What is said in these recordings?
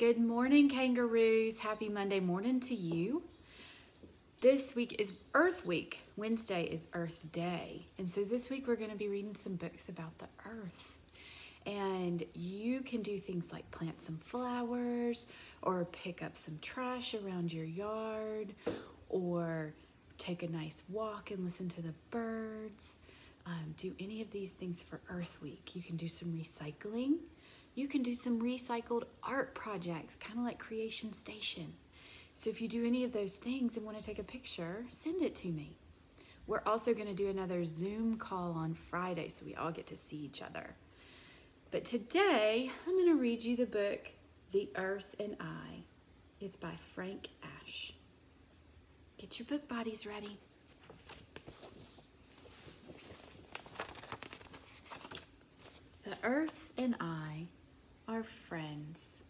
Good morning, kangaroos. Happy Monday morning to you. This week is Earth Week. Wednesday is Earth Day. And so this week we're going to be reading some books about the earth. And you can do things like plant some flowers or pick up some trash around your yard or take a nice walk and listen to the birds. Um, do any of these things for Earth Week. You can do some recycling you can do some recycled art projects, kind of like Creation Station. So if you do any of those things and want to take a picture, send it to me. We're also going to do another Zoom call on Friday so we all get to see each other. But today, I'm going to read you the book, The Earth and I. It's by Frank Asch. Get your book bodies ready. The Earth and I are friends.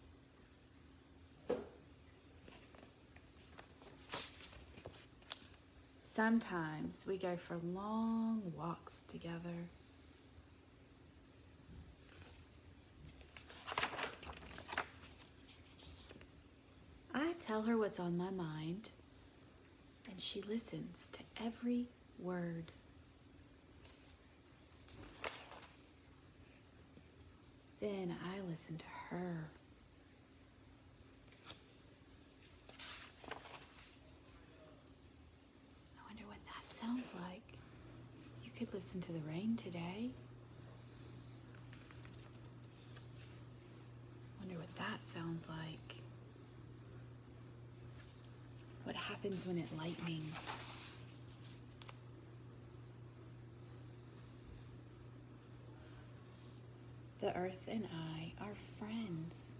Sometimes we go for long walks together. I tell her what's on my mind, and she listens to every word. Then I listen to her. I wonder what that sounds like. You could listen to the rain today. Wonder what that sounds like. What happens when it lightnings? The earth and I are friends.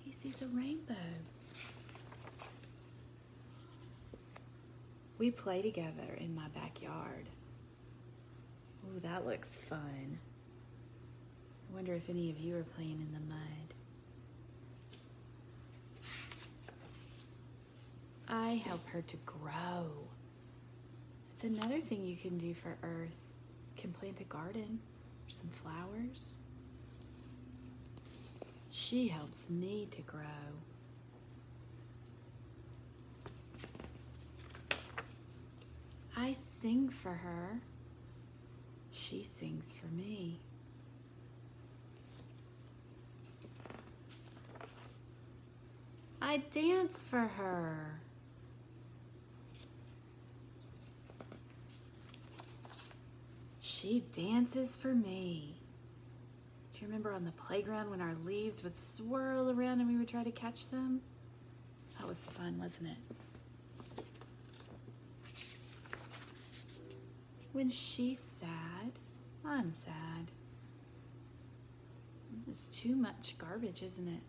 He sees a rainbow. We play together in my backyard. Oh, that looks fun. I wonder if any of you are playing in the mud. I help her to grow. It's another thing you can do for Earth. You can plant a garden some flowers. She helps me to grow. I sing for her. She sings for me. I dance for her. She dances for me. Do you remember on the playground when our leaves would swirl around and we would try to catch them? That was fun, wasn't it? When she's sad, I'm sad. It's too much garbage, isn't it?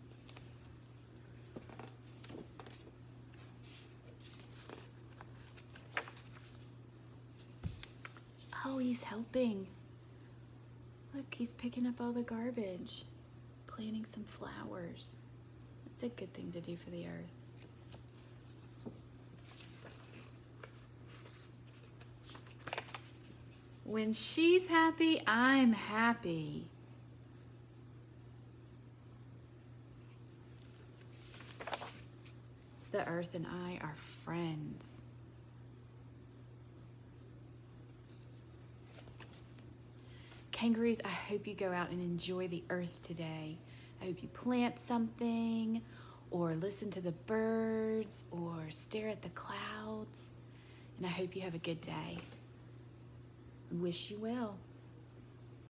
He's helping. Look, he's picking up all the garbage, planting some flowers. It's a good thing to do for the earth. When she's happy, I'm happy. The earth and I are friends. Kangaroos, I hope you go out and enjoy the earth today. I hope you plant something or listen to the birds or stare at the clouds. And I hope you have a good day. Wish you well.